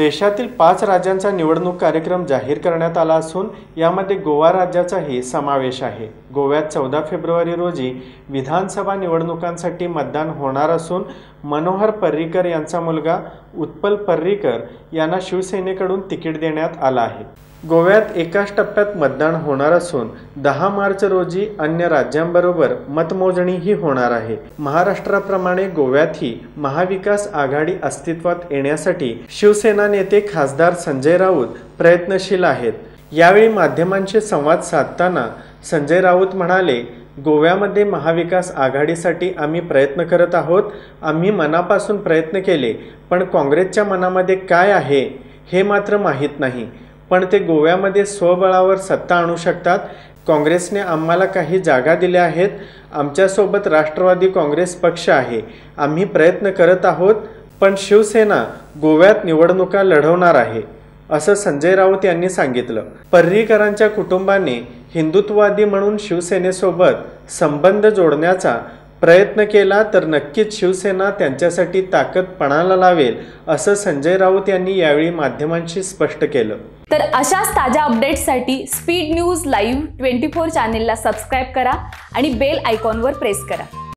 देशातील पाच राज्यांचा निवडणूक कार्यक्रम जाहीर करण्यात आला असून यामध्ये गोवा राज्याचाही समावेश आहे. गोव्यात चौदा फेब्रुवारी रोजी विधानसभा निवडणुकांसाठी मतदान होणार असून मनोहर पर्रीकर यांचा मुलगा उत्पल पर्रीकर यांना शिवसेनेकडून तिकीट देण्यात आलं आहे. गोव्यात एकाच टप्प्यात मतदान होणार असून दहा मार्च रोजी अन्य राज्यांबरोबर मतमोजणीही होणार आहे. महाराष्ट्राप्रमाणे गोव्यातही महाविकास आघाडी अस्तित्वात येण्यासाठी शिवसेना नेते खासदार संजय राऊत प्रयत्नशील आहेत. यावेळी माध्यमांशी संवाद साधताना संजय राऊत म्हणाले गोव्यामध्ये महाविकास आघाडीसाठी आम्ही प्रयत्न करत आहोत. आम्ही मनापासून प्रयत्न केले पण काँग्रेसच्या मनामध्ये काय आहे हे मात्र माहीत नाही. पण ते गोव्यामध्ये स्वबळावर सत्ता आणू शकतात. काँग्रेसने आम्हाला काही जागा दिल्या आहेत. आमच्यासोबत राष्ट्रवादी काँग्रेस पक्ष आहे. आम्ही प्रयत्न करत आहोत पण शिवसेना गोव्यात निवडणुका लढवणार आहे. असं संजय राऊत यांनी सांगितलं. पर्रीकरांच्या कुटुंबाने हिंदुत्ववादी म्हणून शिवसेनेसोबत संबंध जोडण्याचा प्रयत्न केला तर नक्कीच शिवसेना त्यांच्यासाठी ताकद पणाला लावेल असं संजय राऊत यांनी यावेळी माध्यमांशी स्पष्ट केलं. तर अशाच ताज्या अपडेट्ससाठी speed news live twenty four चॅनेलला सबस्क्राईब करा आणि बेल आयकॉनवर प्रेस करा.